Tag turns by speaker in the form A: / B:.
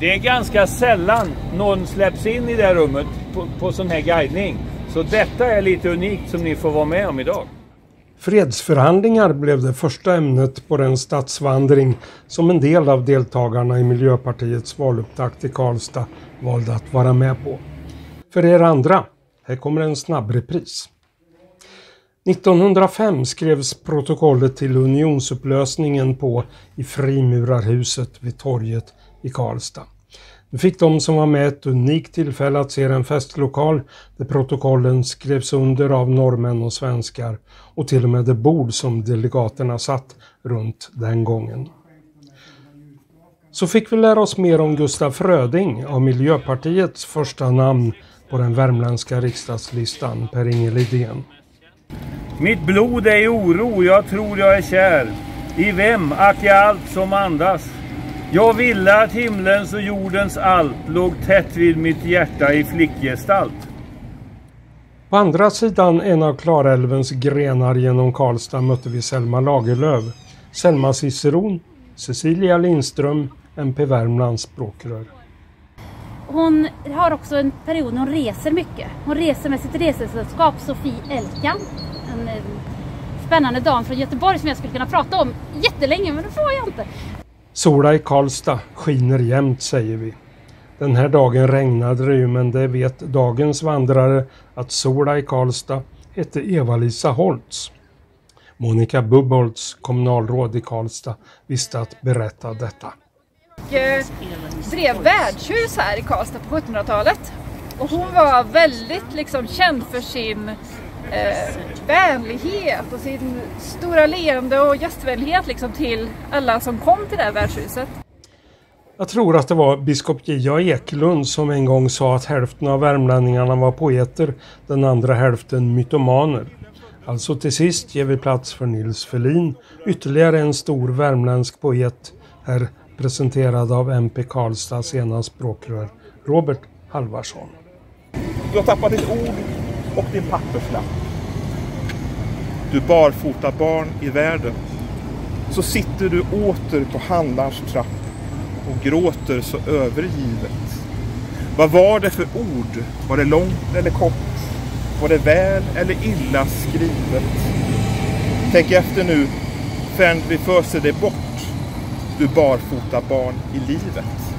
A: Det är ganska sällan någon släpps in i det här rummet på, på sån här guidning. Så detta är lite unikt som ni får vara med om idag.
B: Fredsförhandlingar blev det första ämnet på den stadsvandring som en del av deltagarna i Miljöpartiets valupptakt i Karlstad valde att vara med på. För er andra, här kommer en snabb repris. 1905 skrevs protokollet till unionsupplösningen på i Frimurarhuset vid torget i Karlstad. Nu fick de som var med ett unikt tillfälle att se en festlokal där protokollen skrevs under av norrmän och svenskar och till och med det bord som delegaterna satt runt den gången. Så fick vi lära oss mer om Gustaf Fröding av Miljöpartiets första namn på den värmländska riksdagslistan, Per-Inge Lidén.
A: Mitt blod är i oro, jag tror jag är kär. I vem, ack jag allt som andas. Jag ville att himlens och jordens allt låg tätt vid mitt hjärta i flickgestalt.
B: På andra sidan en av Klarälvens grenar genom Karlstad mötte vi Selma Lagerlöf, Selma Ciceron, Cecilia Lindström, MP Värmlands språkrör.
C: Hon har också en period när hon reser mycket. Hon reser med sitt resesällskap Sofie Elkan. Eh, spännande dam från Göteborg som jag skulle kunna prata om jättelänge men det får jag inte.
B: Sola i Karlstad skiner jämt säger vi. Den här dagen regnade det ju men det vet dagens vandrare att Sola i Karlstad hette Eva-Lisa Holtz. Monica Bubbholtz, kommunalråd i Karlstad, visste att berätta detta.
D: Jag drev värdshus här i Karlstad på 1700-talet. Och hon var väldigt liksom känd för sin eh, vänlighet och sin stora leende och gästvänlighet liksom till alla som kom till det här värdshuset.
B: Jag tror att det var biskop J.A. Eklund som en gång sa att hälften av värmlänningarna var poeter, den andra hälften mytomaner. Alltså till sist ger vi plats för Nils Ferlin, ytterligare en stor värmländsk poet, här presenterad av MP Karlstads ena språkrör Robert Halvarsson.
E: Du har tappat ditt ord och din papperslapp. Du barfota barn i världen. Så sitter du åter på handlarns trapp och gråter så övergivet. Vad var det för ord? Var det långt eller kort? Var det väl eller illa skrivet? Tänk efter nu, förrän vi föser det bort, du barfota barn i livet.